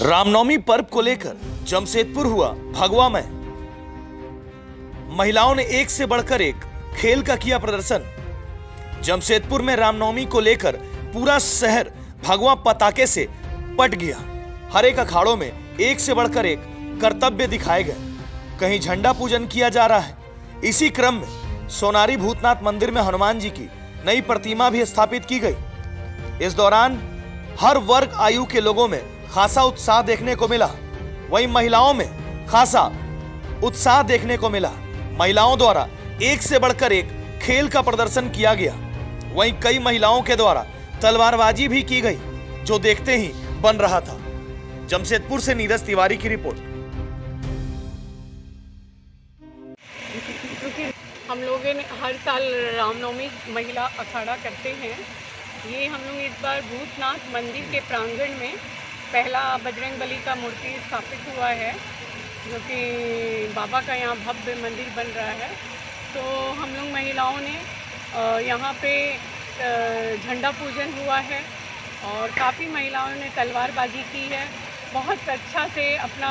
रामनवमी पर्व को लेकर जमशेदपुर हुआ भगवा में महिलाओं ने एक से बढ़कर एक खेल का किया प्रदर्शन। जमशेदपुर में रामनवमी को लेकर पूरा शहर भगवा पताके से पट गया। हर एक अखाड़ों में एक से बढ़कर एक कर्तव्य दिखाए गए। कहीं झंडा पूजन किया जा रहा है। इसी क्रम में सोनारी भूतनाथ मंदिर में हनुमान जी की नई प्रतिमा भी स्थापित की गई। इस दौरान हर वर्ग आयु के लोगों में खासा उत्साह देखने को मिला। वहीं महिलाओं में खासा उत्साह देखने को मिला। महिलाओं द्वारा एक से बढ़कर एक खेल का प्रदर्शन किया गया। वहीं कई महिलाओं के द्वारा तलवारबाजी भी की गई, जो देखते ही बन रहा था। जमशेदपुर से नीरज तिवारी की रिपोर्ट। हम लोगों हर साल रामनवमी महिला अखाड़ा करते हैं। ये हम लोग इस बार भूतनाथ मंदिर के प्रांगण में पहला बजरंग बली का मूर्ति स्थापित हुआ है, जो कि बाबा का यहाँ भव्य मंदिर बन रहा है। तो हम लोग महिलाओं ने यहाँ पे झंडा पूजन हुआ है और काफ़ी महिलाओं ने तलवारबाजी की है। बहुत अच्छा से अपना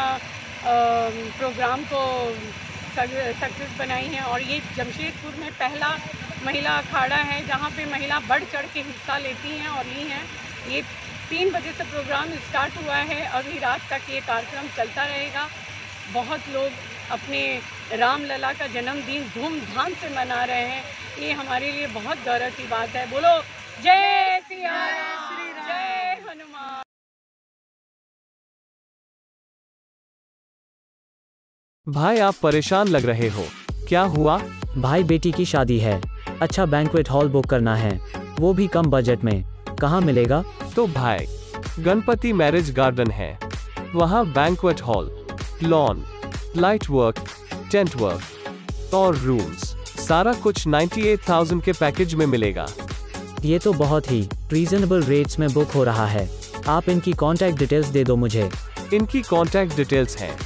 प्रोग्राम को सक्सेस बनाई है और ये जमशेदपुर में पहला महिला अखाड़ा है, जहाँ पे महिला बढ़ चढ़ के हिस्सा लेती हैं और ली हैं। ये तीन बजे से प्रोग्राम स्टार्ट हुआ है। अभी रात तक ये कार्यक्रम चलता रहेगा। बहुत लोग अपने रामलला का जन्मदिन धूमधाम से मना रहे हैं। ये हमारे लिए बहुत गौरव की बात है। बोलो जय सिया राम जय हनुमान। भाई आप परेशान लग रहे हो। क्या हुआ? भाई बेटी की शादी है। अच्छा बैंक्वेट हॉल बुक करना है। वो भी कम बजट में। कहाँ मिलेगा? तो भाई गणपति मैरिज गार्डन है। वहाँ banquet hall lawn light work tent work और रूम्स सारा कुछ 98,000 के पैकेज में मिलेगा। ये तो बहुत ही रीजनेबल रेट्स में बुक हो रहा है। आप इनकी कॉन्टैक्ट डिटेल्स दे दो मुझे। इनकी कॉन्टैक्ट डिटेल्स हैं।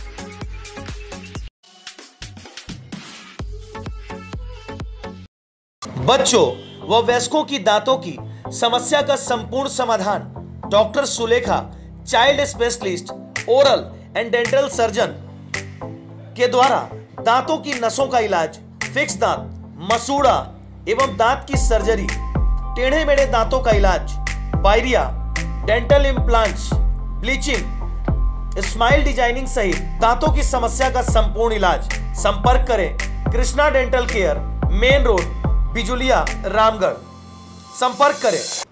बच्चों व वयस्कों की दांतों की समस्या का संपूर्ण समाधान, doctor Sulekha, child specialist, oral and dental surgeon के द्वारा दांतों की नसों का इलाज, फिक्स दांत, मसूड़ा एवं दांत की सर्जरी, टेढ़े मेढ़े दांतों का इलाज, pyorrhoea, dental implants, bleaching, smile designing सहित दांतों की समस्या का संपूर्ण इलाज। संपर्क करें, Krishna dental care, main road, Bijulia, Ramgarh. संपर्क करें।